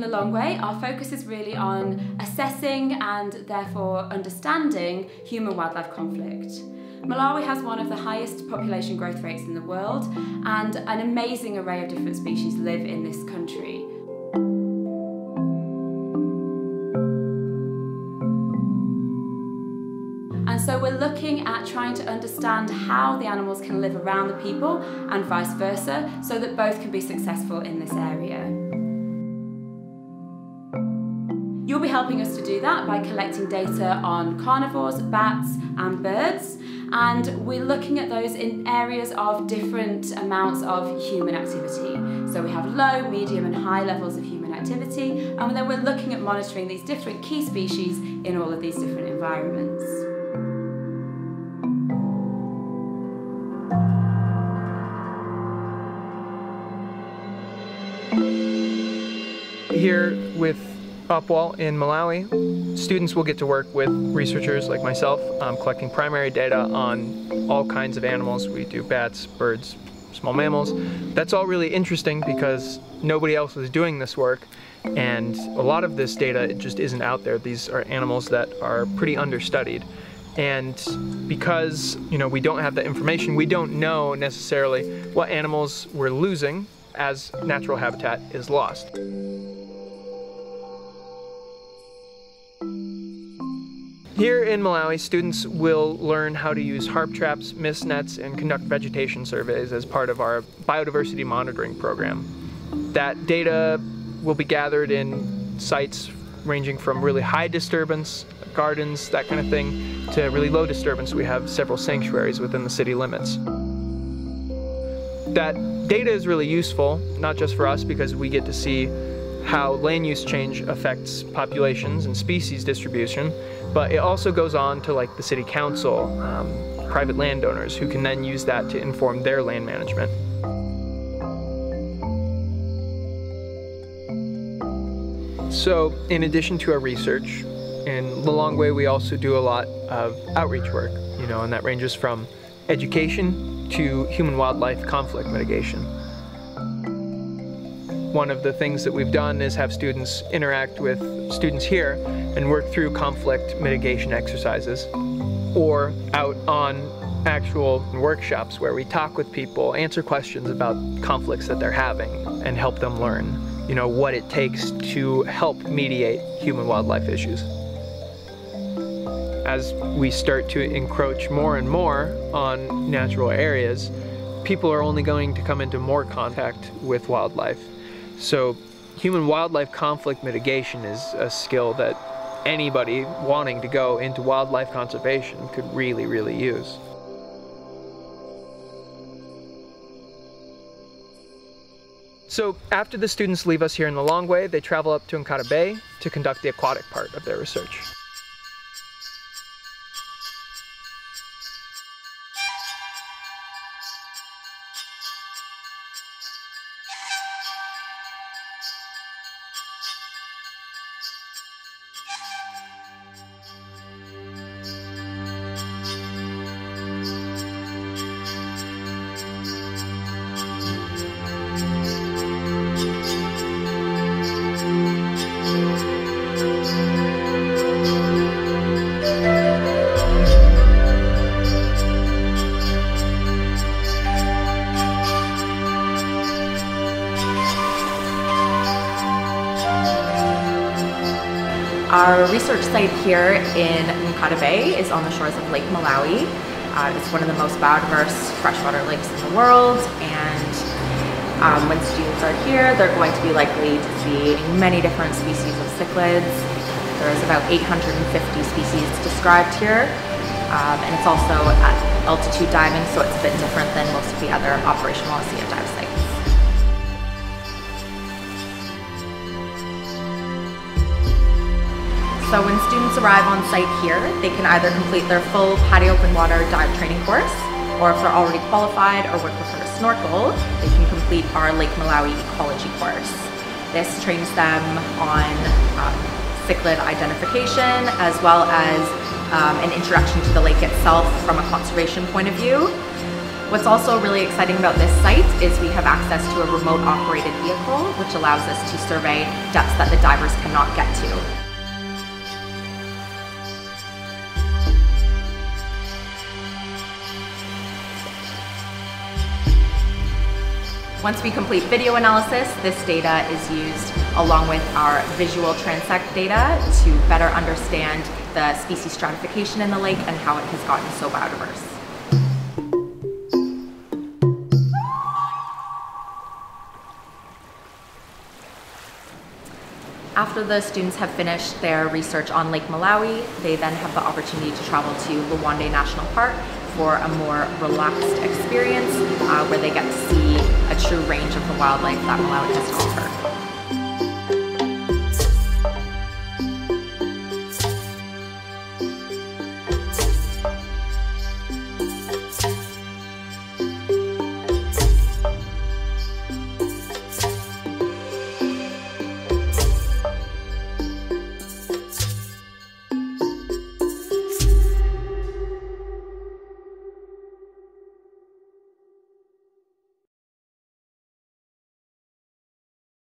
the long way, our focus is really on assessing and therefore understanding human-wildlife conflict. Malawi has one of the highest population growth rates in the world and an amazing array of different species live in this country. And so we're looking at trying to understand how the animals can live around the people and vice versa so that both can be successful in this area. You'll be helping us to do that by collecting data on carnivores, bats and birds and we're looking at those in areas of different amounts of human activity. So we have low, medium and high levels of human activity and then we're looking at monitoring these different key species in all of these different environments. Here with Opwall in Malawi, students will get to work with researchers like myself um, collecting primary data on all kinds of animals. We do bats, birds, small mammals. That's all really interesting because nobody else is doing this work and a lot of this data just isn't out there. These are animals that are pretty understudied. And because you know we don't have that information, we don't know necessarily what animals we're losing as natural habitat is lost. Here in Malawi, students will learn how to use harp traps, mist nets, and conduct vegetation surveys as part of our biodiversity monitoring program. That data will be gathered in sites ranging from really high disturbance, gardens, that kind of thing, to really low disturbance. We have several sanctuaries within the city limits. That data is really useful, not just for us because we get to see how land use change affects populations and species distribution, but it also goes on to like the city council, um, private landowners who can then use that to inform their land management. So in addition to our research, in Lilongwe we also do a lot of outreach work, you know, and that ranges from education to human-wildlife conflict mitigation. One of the things that we've done is have students interact with students here and work through conflict mitigation exercises or out on actual workshops where we talk with people, answer questions about conflicts that they're having and help them learn, you know, what it takes to help mediate human-wildlife issues. As we start to encroach more and more on natural areas, people are only going to come into more contact with wildlife. So human-wildlife conflict mitigation is a skill that anybody wanting to go into wildlife conservation could really, really use. So after the students leave us here in Lilongwe, they travel up to Nkhata Bay to conduct the aquatic part of their research. Our research site here in Nkhata Bay is on the shores of Lake Malawi. Uh, it's one of the most biodiverse freshwater lakes in the world and um, when students are here they're going to be likely to see many different species of cichlids. There's about 850 species described here um, and it's also at altitude diving so it's a bit different than most of the other operational dive So when students arrive on site here, they can either complete their full PADI open water dive training course, or if they're already qualified or would prefer to snorkel, they can complete our Lake Malawi ecology course. This trains them on um, cichlid identification as well as um, an introduction to the lake itself from a conservation point of view. What's also really exciting about this site is we have access to a remote operated vehicle, which allows us to survey depths that the divers cannot get to. Once we complete video analysis, this data is used along with our visual transect data to better understand the species stratification in the lake and how it has gotten so biodiverse. After the students have finished their research on Lake Malawi, they then have the opportunity to travel to Liwonde National Park for a more relaxed experience uh, where they get to see a true range of the wildlife that Malawi has to offer.